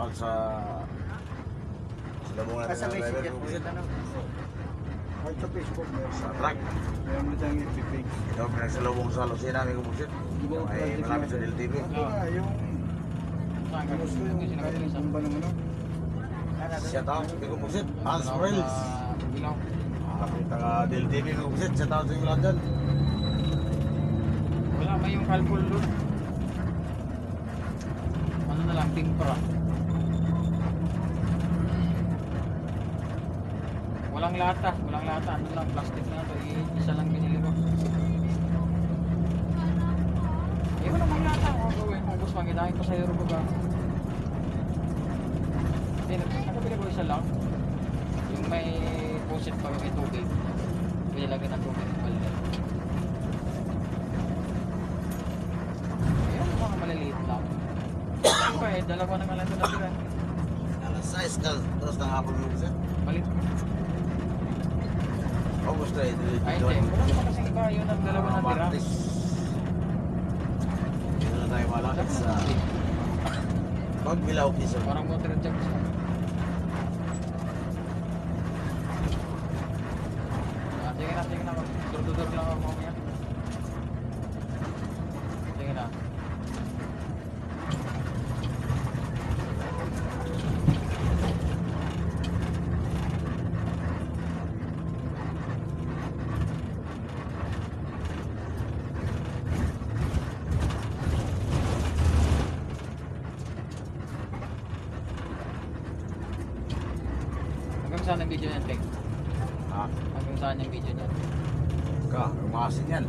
Takot sa... Sa labong natin Sa ng driver messenger ko po busit. yun, ano? Kahit sa Facebook. Sa truck. Meron mo dyan ipipig. Ito, pinagsalubong sa Lucena, may kumusit. Yung ay malapit sa. Ito nga, yung... Gusto yung kaya yung tumba naman no? Siya tao, may kumusit. Hans Morels. Bilaw. Nakita ka LTV, may kumusit. Siya tao sa inyo lang dyan. Wala, may yung kalkul doon. Ano na lang, pimpra. Walang lata, walang lata. Ano lang, plastic na to. I- Isa lang binili ko. Eh, wala mang lata. Ako gawin kung gusto mangitain ko sa Euro ba? Hindi, nakabili ko isa lang. Yung may pusit pa may tubig. Pinilagyan ng tubig. Balik. Ayun, mga maliliit lang. Ano ba eh, dalawa na nga lang ito natira. Alas 6 ka, tapos ng hapon may kumusit. Balik. August 3, Ay, hindi. Wala pa kasing ang dalawa na tira. Dito na tayo malapit sa Pagbilaw Quezon. Parang water jug siya. Sige na, sige na. Dur-dur lang ako mamaya. Sige na. Hanggang saan ang video niyan, Tek? Ha? Hanggang saan yung video niyan? Ka, umasin yan.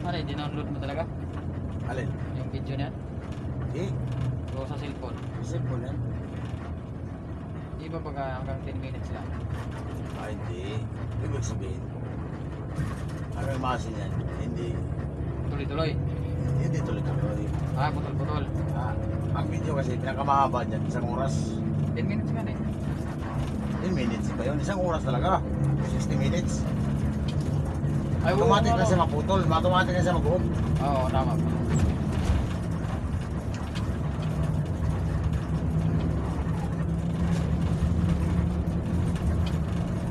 Ano, dinownload mo talaga? Alin? Yung video niyan? Eh, O sa cellphone? simple yan. Di ba pag ah, hanggang 10 minutes lang? Ah, hindi. Ibig sabihin, ano umasin yan? Hindi, Tuloy-tuloy. Hindi tuloy-tuloy. Ah, putol-putol. Ah, ang video kasi, pinakamahaba niyan, isang oras. 10 minutes na eh. 10 minutes ba yun? Isang oras talaga. 60 minutes. Ay, Automatic na siya maputol. Automatic na siya mag-off. Oo, tama.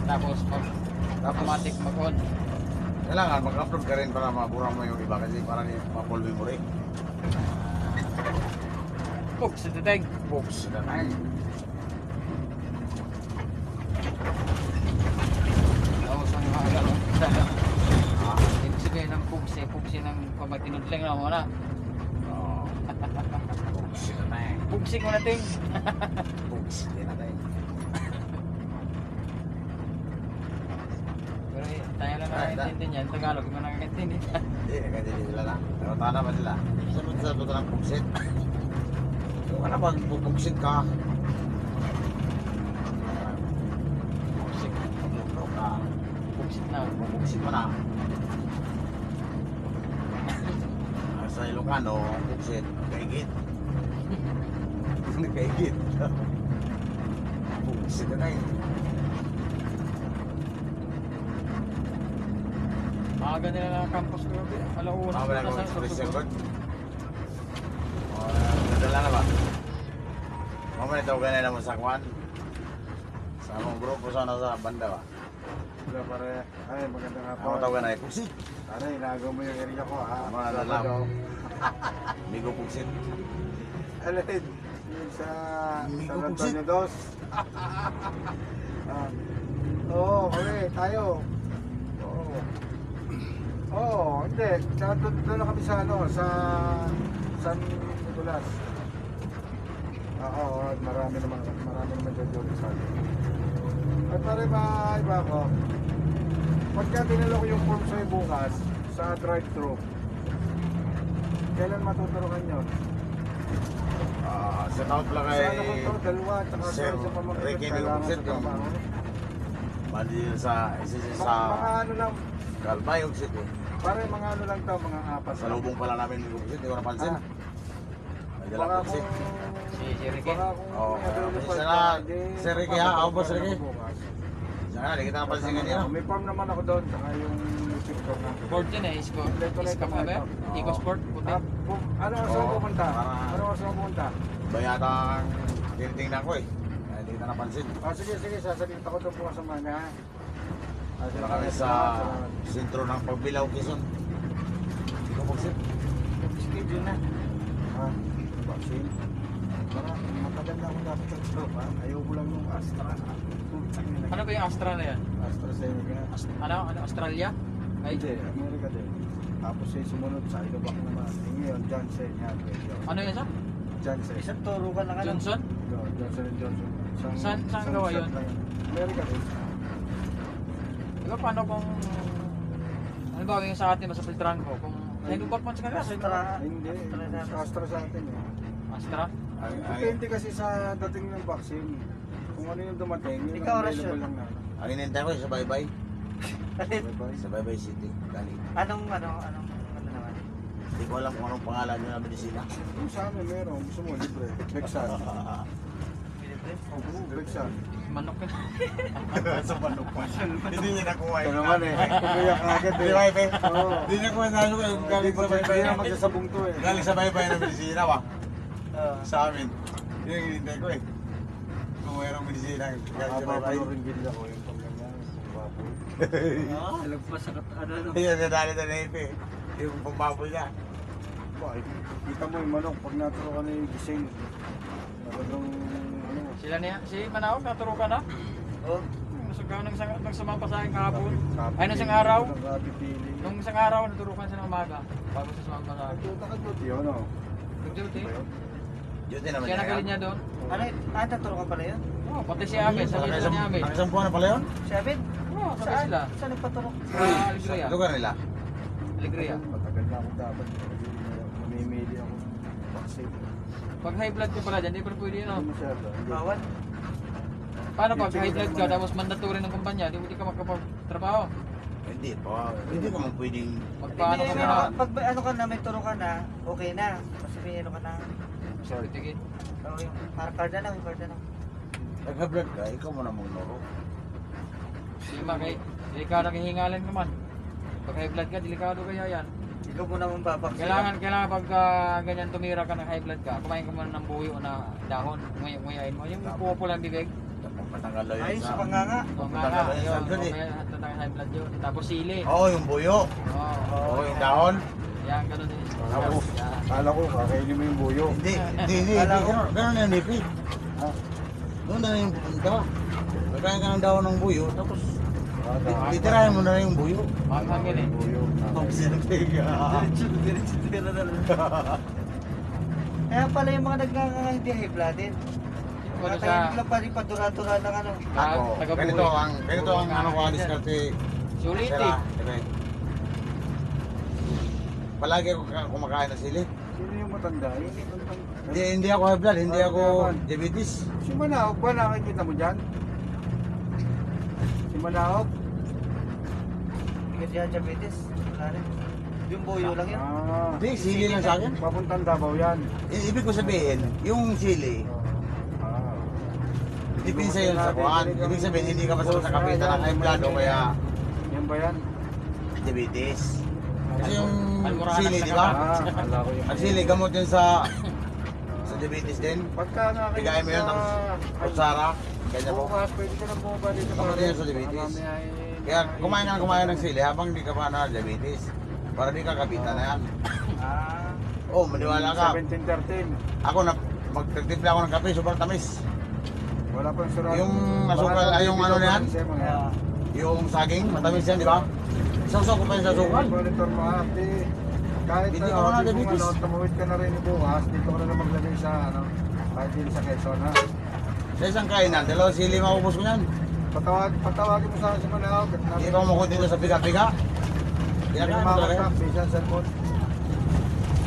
Tapos Tapos, automatic mag-on. Kailangan mag-upload ka rin para mabura mo yung iba kasi parang mapulwi mo rin. Sa. Books tayo. Oo, sa alam. Ah, Ibig sabihin ng pugsi, pugsi ng pamatinudling na muna. oh. Books na tayo. Pugsi ko na ting. Books na tayo. Pero eh, tayo lang Ay, nakakaintindi niyan. Tagalog, hindi mo nakakaintindi. Hindi, nagkadili sila na. Pero tana ba sila? Sunod sa buto ng buksit. Kung ano bang bubuksit ka? Pugsi. Pagluto ka. Pugsi na. Bubuksit mo na. Sa Ilocano, buksit, kaigit. Kaigit. Buksit na tayo. Maaga nila na campus ko. Alauna. Mga wala express Sorsogon. record. Oh, nadala na ba? Mamaya ito ganyan naman sa kwan. Sa among grupo sana sa banda ba? Wala pare. Ay, magandang Ako hapon. tawag na eh, Pugsit. Sana inagaw mo yung area ko ha. Mga alam. Migo Pugsit. Alin? Sa Amigo San. Antonio Dos. ah. Oo, kami, tayo. Oo. Oo, hindi. Sa, doon, doon na kami sa ano, sa San Nicolas. Oo, oo, marami naman, marami naman dyan doon sa atin. At pare ba, iba ko, pagka dinala ko yung form sa'yo bukas, sa drive-thru, kailan matuturukan nyo? Ah, sa tawag pala Sa ano ko kay to, dalawa, tsaka sa Sir isa pa mga Ricky kailangan Pugsit sa sa isa sa mga ano lang, Kalbay Pugsit eh. pare mga ano lang to, mga apat. Sa lubong pala namin Migo Pugsit, hindi ko napansin. Ah. May Baka dalang. Pugsit. Si, si Ricky. Baka kung Oo, pasensya pa, na, di- Sir Ricky, ha? Ako, Boss mapapatuturukan Ricky. ako bukas. Sana, hindi kita napansin kanina. May form naman ako doon, saka yung. Sport yun eh, na Iskap ito, na ba yun? Eco. Sport, puti. Ah, ano oras mo Oo, pupunta? Ano oras mo pupunta? Ba yata ang tinitingnan ko eh. Hindi kita napansin. Ah, sige, sige, sasabihin ako doon po sa mga ha. Kami sa sentro ng Pagbilaw, Quezon. Hindi ko magsit. schedule na. Ah, vaccine. Para matagal na ako dapat sa job ha. Ayaw ko lang yung Astra. Ano ba yung Astra na yan? AstraZeneca. Ast- ano? Ano? Australia? Ay, Hindi, Amerika din. Tapos yung sumunod sa Ilobac naman. Yung ngayon, Johnson yan. ano yun sa? Johnson. Isang turo ka lang? Johnson? Johnson and Johnson. Saan- saan gawa yun? Amerika din. Diba paano kung... Ano ba yung sa atin, sa filtran ko? Kung... Ay, lubak man sa kanila. sa Astra. Hindi, Astra na. Sa atin eh. Astra? Ay, Depende kasi sa dating ng vaccine. Kung ano yung dumating, yun Ikaw, ang oras available yun. lang na. ang inintay ko sa Baybay. Sa Baybay City. Dali. Anong, ano, anong, ano naman? Hindi ko alam kung anong pangalan nyo na medisina. Kung sa amin meron, gusto mo libre. Bexan. Oo, Bexan. Manok yun. sa manok pa. Hindi niya nakuha Ito naman eh. Kumaya ka agad eh. ba, Ipe? Oo. Hindi niya kuha na ano, galing sa Baybay. Hindi na magsasabong to eh. Galing sa Baybay na medisina ba? Oo. Sa amin. Yun yung hinintay ko eh. Kung mayroong medisina galing sa Haba pa Baybay. yung ringgit ako yung. Baboy. Ah, lagpas sa kat- ano, ano. Yan, nadali na na Ipe. Yung pambaboy niya. Bakit? Kita mo yung manok pag naturo ka na yung gising. Talagang. Sila niya. Si Manawag, naturo ka na? Oh, Nasugaw ng, sang- ng sumampa sa akin kahapon. Ay, nung isang araw? Nung isang araw, naturo ka siya ng umaga. Bago siya sa akin. Nagduta ka duty, ano? Nag-duty. Ba yun? Duty naman Siya niya. nagaling niya doon. ano, ah, taturo ka pala yun? Oo, pati si Abe, sa Ang isa isang, ni Abe. ang isang buwan na pala yun? Seven? Oo, sabi Saan? sila. Saan nagpaturo? Sa Alegria. Lugar nila. Alegria. Matagal na ako dapat. Mamimili ako. Vaccine. Pag high blood ka pala dyan, di pa pwede yun. oh. Hindi masyado. Hindi. Bawal? Paano pag high blood ka, tapos mandatory ng kumpanya, di mo di ka makapagtrabaho? Hindi pa. Hindi ka man pwedeng... Magpaano Hindi, ka na? pag ano ka na, may turo ka na, okay na. Kasi may ano ka na. Certificate. Oh, yung parang card na lang, yung card na lang. Nagka-blood ka, ikaw mo na magnoro. Di ma kay, delikado kay hingalan naman. Pag high blood ka, delikado kaya yan. Ikaw mo naman babaksin. Kailangan, kailangan pag ah, ganyan tumira ka ng high blood ka, kumain ka muna ng buyo na dahon, nguya- nguyain mo. Yung bibig, Patanggal lang Ay, yun sa panganga. kung nga yun, high blood eh. kaya tatanggal high blood yun. Tapos sili. Oo, yung buyo. Oo, Oo, yung dahon. yan, ganun din. Ako, Yan. kala ko kakainin mo yung buyo. Hindi, hindi, hindi. Kala ko- Ganun ganun na yung nipi. Ha? Doon na yung punta. Magkain ka ng dahon ng buyo, tapos Ah, titirahin mo na yung buyo. Maghangin eh. Buyo. Ka. Diretso, diretso, tira na lang. Kaya pala yung mga nagkakanga hindi high blooded. Mga sa... lang pa rin padura-dura ng ano. Ako, taga- ganito ang, ganito ang ano ko, diskarte. Sulit Sila, eh. Palagi ako ka- kumakain ng sili. Sino yung matanda? Hindi, hindi ako high blood, hindi ako diabetes. Si Manahog ba nakikita mo dyan? Si Manahog? Hindi ka diabetes. Wala rin. Yung buyo lang yun. Ah. Hindi, sili lang sa akin. Papuntang Davao yan. I- Ibig ko sabihin, yung sili, Ah. dipinsa yun sa kuhan. Ibig sabihin, hindi ka basta sa kapitan ng high blood o kaya Yan ba yan? diabetes. Kasi yung Almoranas sili, na di ba? Ah, ko yung... Ang sili, gamot yun sa sa diabetes din. Pagka nakakita Bigay mo yun ng kutsara, ganyan po. Bukas, pwede ka na bumaba dito. Gamot din sa diabetes. Eh, Kaya kumain ka na kumain ng sili habang di ka pa na diabetes. Para di ka kapitan na yan. Ah. Oh, maniwala ka. 1713. Ako na magtagtimpla ako ng kape, super tamis. Wala pang surado. Yung asukal, ay, yung ano na yan? Ah. Yung saging, matamis yan, di ba? Sausaw ko pa yun sa sukal. Monitor mo di, kahit Hindi na ka na diabetes. tumawid ka na rin bukas, dito ka na lang maglagay sa ano, kahit din sa Quezon ha. Sa isang kainan, dalawang sili maubos ko yan. Patawag, patawagin mo sa akin si Manao. Hindi pa mo dito sa piga-piga. Kinakain mo talaga. yan. Bisan sa phone.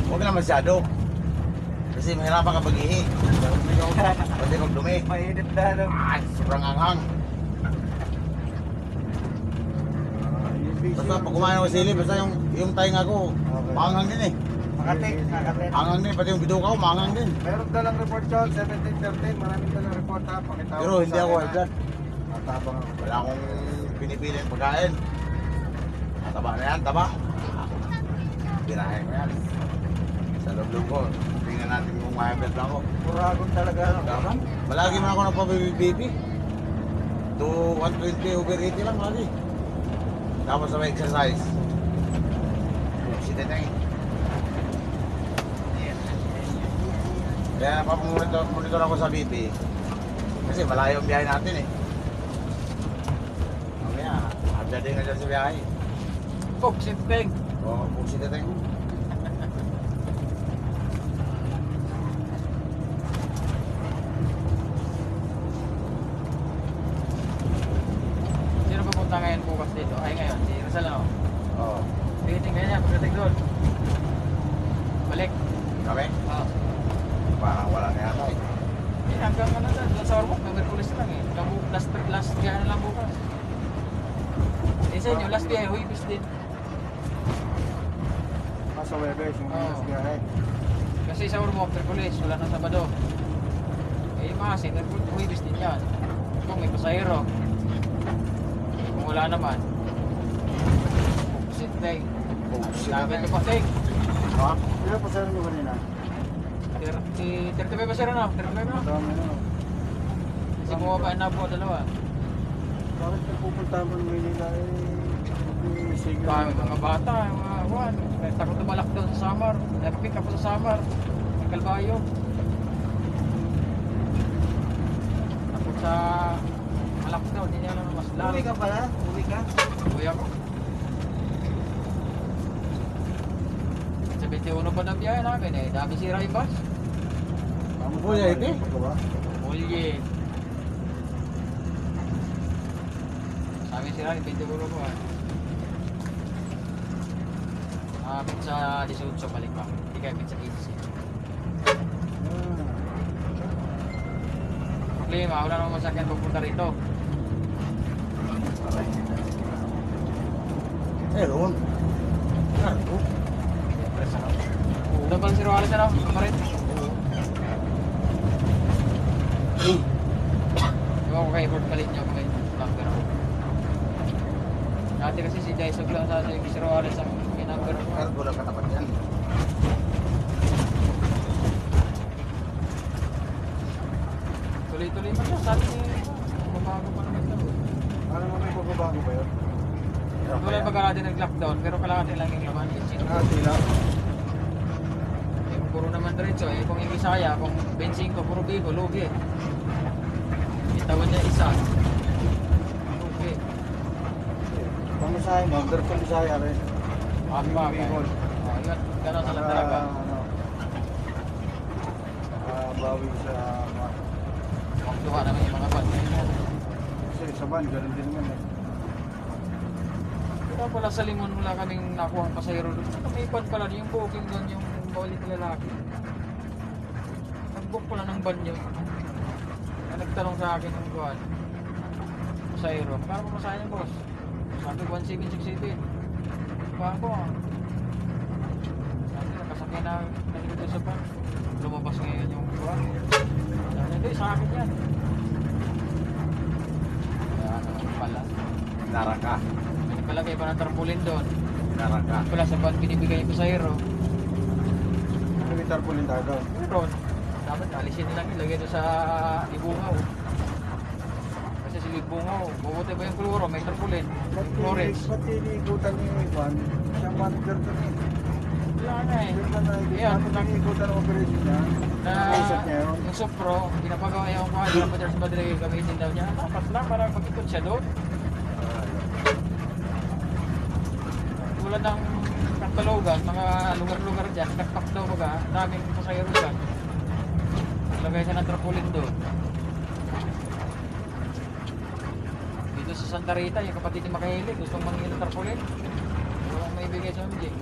Huwag na masyado. Kasi mahirapan ka pag-ihi. Pati pag dumi. Mainit na ano. Ah, sobrang anghang. Ah, Basta pag kumain ako sili, basta yung, yung tainga ko, Okay. maanghang din eh. Makati, makati. Anghang din, pati yung bituka ko, maanghang din. Meron dalang report yun, 1713, maraming dalang report ha. Pakita Pero hindi ako high blood. Matabang ako. Wala akong pinipili ng pagkain. Taba na yan, taba. Birahin mo yan. Sa loob ko. Tingnan natin kung ma-belt ako. Puragon talaga. Tama. Malagi man ako nagpa-baby-baby. To 120 over 80 lang lagi. Tapos sa exercise. Sita tayo. Kaya napapamonitor monitor ako sa BP. Kasi malayo ang biyahe natin eh. Mamaya, din ka dyan sa biyahe. Cook, sinteng. Oo, kung sita tayo. Sino pupunta ngayon bukas dito? Ay ngayon, si Rizal na. Oo. Tingin ganyan, pagdating doon. Balik. Kami? Ah. Parang wala na yata eh. Eh, hanggang ano na, doon sa Ormoc, may Merkulis lang eh. Bu- last, last biyahe na lang bukas. Eh sa inyo, last biyahe, Huibis din. Ah, sa Webes, yung Oo. oh. biyahe. Kasi sa Ormoc, Merkulis, wala na Sabado. Eh, yung mga kasi, Merkulis, Huibis din yan. Kung may pasahero. Kung wala naman, Sintay. Sabi ito pa, Ting. Ha? Ilan po sir nyo kanina? 30, 35 ba sir ano? 35 na? Dami na. no? Kasi bumaba na po dalawa. Bakit nagpupunta mo ng Manila eh? Dami na- mga bata, mga kuhan. Kaya takot tumalak doon sa Samar. Nag-pick up sa Samar. Ang Kalbayo. Takot sa malak. Hindi niya alam na mas lalo. Uwi ka pala? Uwi ka? Uwi ako. Sa 21 pa ng biyahe namin eh. Dami sira yung bus. Ito eh. paggawa. Mulye. Sabi sila, 21 ko ah. Kapit sa 18 balik pa. Hindi kapit sa 15. Ah. Problema, wala namang masakyan pupunta rito. Meron. Meron. Pa si Roales na pa rin. Ewan ko kay Ford Kalit niya kung may number ako. Dati kasi si Jaisog lang sa si si Roales ang may number ako. Meron ko lang katapat yan. Tuloy-tuloy pa siya. Sabi niya, mabago pa naman daw. Ano mo may pagbabago ba yun? Wala yan. pag natin nag-lockdown, pero kailangan lang yung laman. Ah, tila. Eh, kung puro naman diretso, eh, kung yung Bisaya, kung 25, puro Bigo, lugi. Itawan niya isa. Lugi. Pamasahe mo, Bertol Bisaya rin. Ang bagay. Bicol. Oh, yun, ganun sila talaga. Ano, ah, bawi sa mga Magduha naman yung mga ban. kasi sa van, ganun din naman eh. Kaya pala sa limon wala kaming nakuha ang pasayro doon. Ano, May ban pala yung booking doon, yung bawali na lalaki. Nag-book pala ng ban yun. Kaya nagtanong sa akin ng buwan. Pasayro, magkano pa masaya niya boss? Sabi ko 1767. Ba ako ah. Sabi nakasakay na nalito sa ban. Lumabas ngayon yung buwan. Sabi hindi sa akin yan. Kaya naman pala. Naraka. May nakalagay pa ng tarpaulin doon. Naraka. Pala sa ban binibigay yung pasahero. Ano may tarpaulin tayo? Meron. Dapat alisin nila ilagay doon sa ibungaw. Kasi si ibungaw, bubuti ba yung kloro, may tarpaulin. Ba't Florence. ba't iniikutan ni Juan? Siya manager doon eh. Wala na eh. Yun na na, Ayan, bakit iniikutan ang operation niya? na yung Supro, pinapagawa yung kuha ng Padres Madre gamitin daw niya. Dapat lang para mag-ikot siya doon. Tulad ng Katalogan, mga lugar-lugar dyan, nakpak daw baga, daming pasayro dyan. Lagay siya ng tarpaulin doon. Dito sa Santa Rita, yung kapatid ni Makahili, gustong mangingin ng tarpaulin. Walang may bigay sa MJ.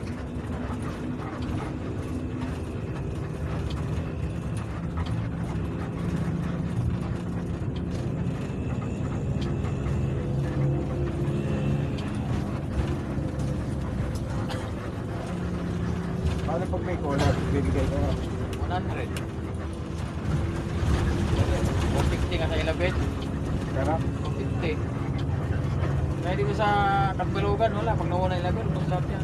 Paano pag may cola, bibigay ko nga. 100. 450 nga sa ilabit. Kaya 450. Kaya dito sa Katbilugan, wala. Pag nawala yung labi, lubos lahat yan.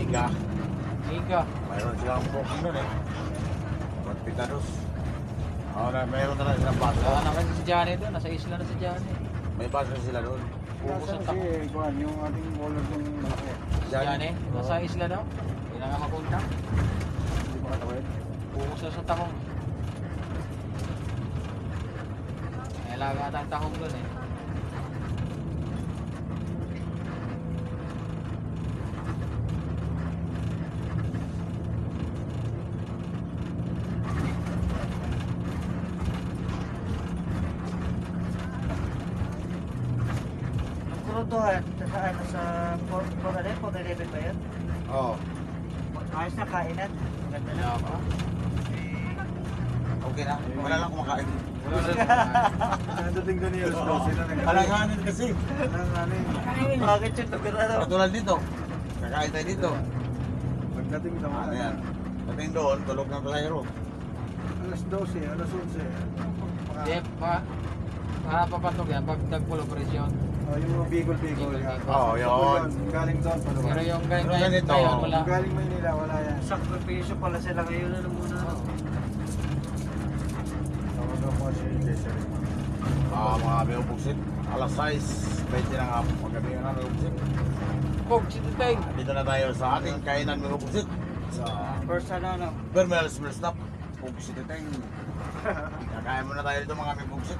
Pati Liga. Higa. Mayroon silang booking doon eh. Magpitados. Oo na, mayroon na lang silang baso. Wala na kasi si Johnny doon. Nasa isla na si Johnny. May baso sila doon. Ubus ang si tako. Juan, yung ating bowler yung malaki. Si Johnny, nasa isla daw. Hindi na nga mapunta. Hindi ba katawid? Ubus na sa takong. May alaga ata ang takong doon eh. Kurutuhan, sa ano, sa 4, 4, 411 ba yun? Oo. Ayos na kainan. Ganda na. Pa. Okay na. Wala lang kumakain. Wala na naman. Nadating 12 na nag- Alanganin kasi. Ano eh. Bakit yung lugar ano? Katulad dito. Kakain tayo dito. Pagdating sa Ano yan? Dating doon, tulog ng pasahero. Alas 12, alas 11. Hindi, pa. Para papatog yan pag nagpulo presyon. Oh, yung mga bigol-bigol. yan. Oo, yun. Galing doon, palabas. Pero yung ganyan Pero ganito, ngayon, wala. Yung galing Maynila, wala yan. Sakripisyo pala sila ngayon. Ano muna? Tawag ako si Jason. Ah, mga may upuksit. Alas 6, 20 ng hapon. Paggabi na may upuksit. Pog, si Tuteng. Dito na tayo sa ating kainan may upuksit. Sa First ano, ano? Vermel Smell Stop. Upuksit ito yung... Kakain muna tayo dito mga may upuksit.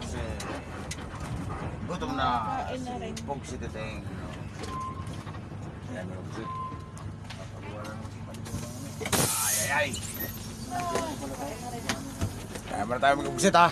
Kasi... Na si upuksit ito yung... Ayan upuksit. Ay, ay, ay. Kaya muna tayo mag-upuksit ha.